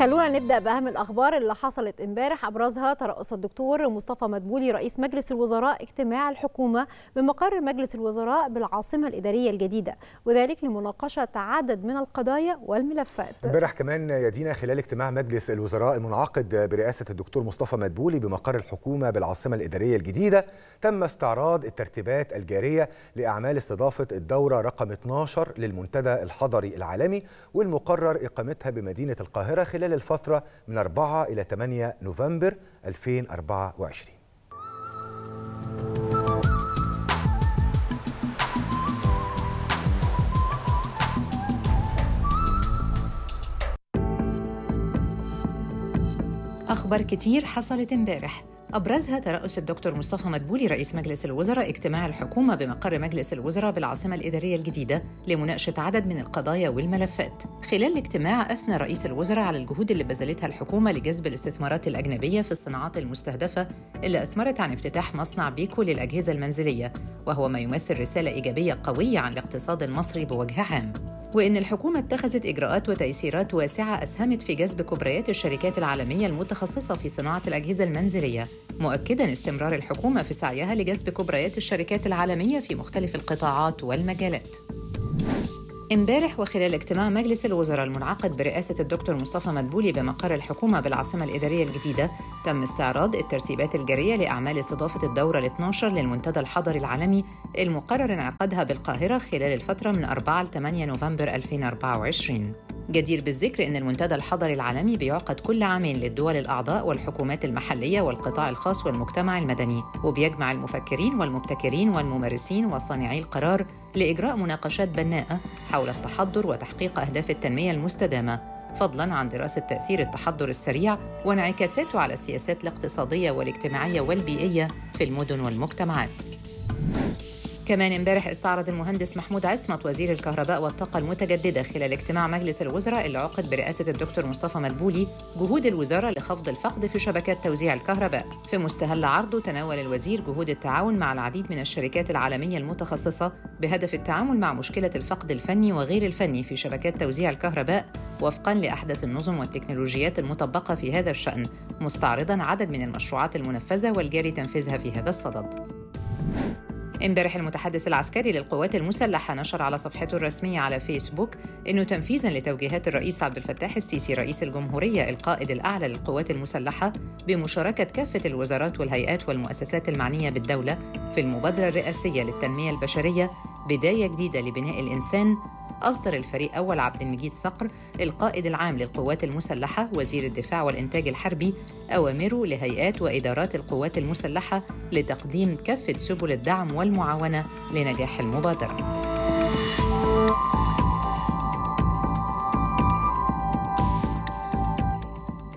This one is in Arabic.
خلونا نبدأ بأهم الأخبار اللي حصلت امبارح. أبرزها ترأس الدكتور مصطفى مدبولي رئيس مجلس الوزراء اجتماع الحكومة بمقر مجلس الوزراء بالعاصمة الإدارية الجديدة وذلك لمناقشة عدد من القضايا والملفات. امبارح كمان يدينا خلال اجتماع مجلس الوزراء المنعقد برئاسة الدكتور مصطفى مدبولي بمقر الحكومة بالعاصمة الإدارية الجديدة تم استعراض الترتيبات الجارية لأعمال استضافة الدورة رقم 12 للمنتدى الحضري العالمي والمقرر إقامتها بمدينة القاهرة خلال الفترة من 4 إلى 8 نوفمبر 2024 أخبار كتير حصلت امبارح. أبرزها ترأس الدكتور مصطفى مدبولي رئيس مجلس الوزراء اجتماع الحكومة بمقر مجلس الوزراء بالعاصمة الإدارية الجديدة لمناقشة عدد من القضايا والملفات. خلال الاجتماع أثنى رئيس الوزراء على الجهود اللي بذلتها الحكومة لجذب الاستثمارات الأجنبية في الصناعات المستهدفة اللي أثمرت عن افتتاح مصنع بيكو للأجهزة المنزلية، وهو ما يمثل رسالة إيجابية قوية عن الاقتصاد المصري بوجه عام. وإن الحكومة اتخذت إجراءات وتيسيرات واسعة أسهمت في جذب كبريات الشركات العالمية المتخصصة في صناعة الأجهزة المنزلية مؤكدا استمرار الحكومة في سعيها لجذب كبريات الشركات العالمية في مختلف القطاعات والمجالات امبارح وخلال اجتماع مجلس الوزراء المنعقد برئاسة الدكتور مصطفى مدبولي بمقر الحكومة بالعاصمة الإدارية الجديدة تم استعراض الترتيبات الجارية لأعمال استضافة الدورة ال 12 للمنتدى الحضري العالمي المقرر انعقادها بالقاهرة خلال الفترة من 4 ل 8 نوفمبر 2024 جدير بالذكر أن المنتدى الحضري العالمي بيعقد كل عامين للدول الأعضاء والحكومات المحلية والقطاع الخاص والمجتمع المدني وبيجمع المفكرين والمبتكرين والممارسين وصانعي القرار لإجراء مناقشات بناءة حول التحضر وتحقيق أهداف التنمية المستدامة فضلا عن دراسة تأثير التحضر السريع وانعكاساته على السياسات الاقتصادية والاجتماعية والبيئية في المدن والمجتمعات. كمان امبارح استعرض المهندس محمود عصمت وزير الكهرباء والطاقة المتجددة خلال اجتماع مجلس الوزراء اللي عقد برئاسة الدكتور مصطفى مدبولي جهود الوزارة لخفض الفقد في شبكات توزيع الكهرباء. في مستهل عرضه تناول الوزير جهود التعاون مع العديد من الشركات العالمية المتخصصة بهدف التعامل مع مشكلة الفقد الفني وغير الفني في شبكات توزيع الكهرباء وفقا لأحدث النظم والتكنولوجيات المطبقة في هذا الشأن مستعرضا عدد من المشروعات المنفذة والجاري تنفيذها في هذا الصدد. امبارح المتحدث العسكري للقوات المسلحة نشر على صفحته الرسمية على فيسبوك أنه تنفيذا لتوجيهات الرئيس عبد الفتاح السيسي رئيس الجمهورية القائد الأعلى للقوات المسلحة بمشاركة كافة الوزارات والهيئات والمؤسسات المعنية بالدولة في المبادرة الرئاسية للتنمية البشرية بداية جديدة لبناء الإنسان أصدر الفريق أول عبد المجيد صقر القائد العام للقوات المسلحة وزير الدفاع والإنتاج الحربي أوامره لهيئات وإدارات القوات المسلحة لتقديم كافة سبل الدعم والمعاونة لنجاح المبادرة.